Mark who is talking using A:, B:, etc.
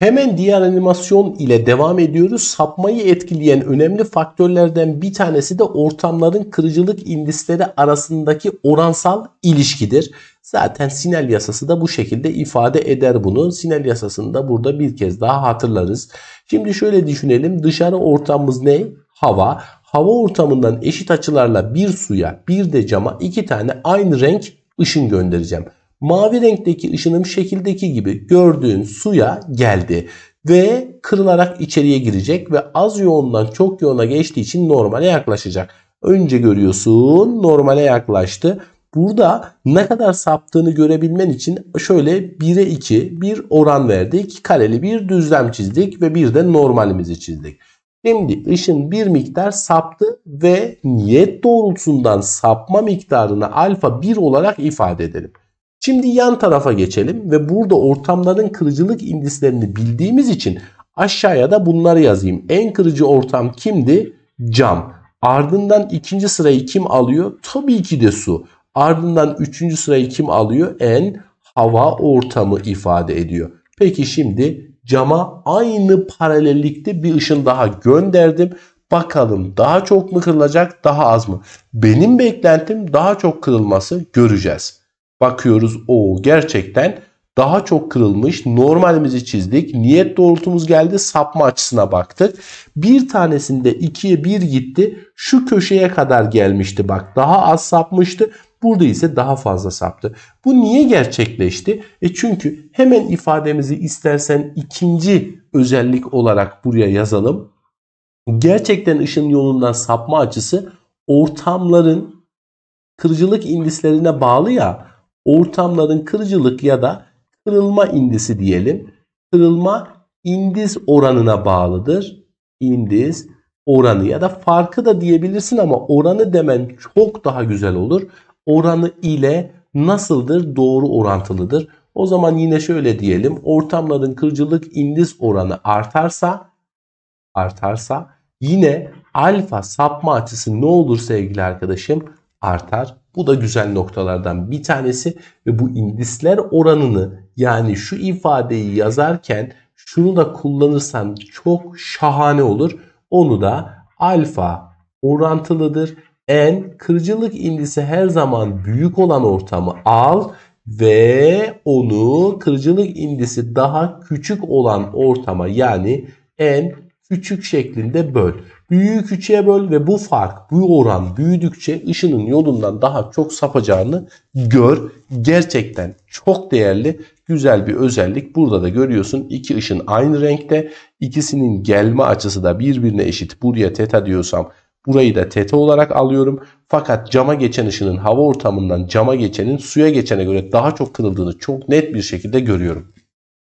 A: Hemen diğer animasyon ile devam ediyoruz. Sapmayı etkileyen önemli faktörlerden bir tanesi de ortamların kırıcılık indisleri arasındaki oransal ilişkidir. Zaten Sinel yasası da bu şekilde ifade eder bunu. Sinel yasasını da burada bir kez daha hatırlarız. Şimdi şöyle düşünelim. Dışarı ortamımız ne? Hava. Hava ortamından eşit açılarla bir suya bir de cama iki tane aynı renk ışın göndereceğim. Mavi renkteki ışınım şekildeki gibi gördüğün suya geldi ve kırılarak içeriye girecek ve az yoğundan çok yoğuna geçtiği için normale yaklaşacak. Önce görüyorsun normale yaklaştı. Burada ne kadar saptığını görebilmen için şöyle 1'e 2 bir oran verdik. Kareli bir düzlem çizdik ve bir de normalimizi çizdik. Şimdi ışın bir miktar saptı ve niyet doğrultusundan sapma miktarını alfa 1 olarak ifade edelim. Şimdi yan tarafa geçelim ve burada ortamların kırıcılık indislerini bildiğimiz için aşağıya da bunları yazayım. En kırıcı ortam kimdi? Cam. Ardından ikinci sırayı kim alıyor? Tabii ki de su. Ardından üçüncü sırayı kim alıyor? En hava ortamı ifade ediyor. Peki şimdi cama aynı paralellikte bir ışın daha gönderdim. Bakalım daha çok mu kırılacak daha az mı? Benim beklentim daha çok kırılması göreceğiz. Bakıyoruz o gerçekten daha çok kırılmış. Normalimizi çizdik. Niyet doğrultumuz geldi. Sapma açısına baktık. Bir tanesinde 2'ye 1 gitti. Şu köşeye kadar gelmişti bak. Daha az sapmıştı. Burada ise daha fazla saptı. Bu niye gerçekleşti? E çünkü hemen ifademizi istersen ikinci özellik olarak buraya yazalım. Gerçekten ışın yolundan sapma açısı ortamların kırıcılık indislerine bağlı ya ortamların kırıcılık ya da kırılma indisi diyelim. Kırılma indis oranına bağlıdır. İndis oranı ya da farkı da diyebilirsin ama oranı demen çok daha güzel olur. Oranı ile nasıldır? Doğru orantılıdır. O zaman yine şöyle diyelim. Ortamların kırıcılık indis oranı artarsa artarsa yine alfa sapma açısı ne olur sevgili arkadaşım? Artar. Bu da güzel noktalardan bir tanesi ve bu indisler oranını yani şu ifadeyi yazarken şunu da kullanırsan çok şahane olur. Onu da alfa orantılıdır. En kırıcılık indisi her zaman büyük olan ortamı al ve onu kırıcılık indisi daha küçük olan ortama yani en küçük şeklinde böl. Büyüğü küçüğe böl ve bu fark, bu oran büyüdükçe ışının yolundan daha çok sapacağını gör. Gerçekten çok değerli, güzel bir özellik. Burada da görüyorsun iki ışın aynı renkte. İkisinin gelme açısı da birbirine eşit. Buraya teta diyorsam burayı da teta olarak alıyorum. Fakat cama geçen ışının hava ortamından cama geçenin suya geçene göre daha çok kırıldığını çok net bir şekilde görüyorum.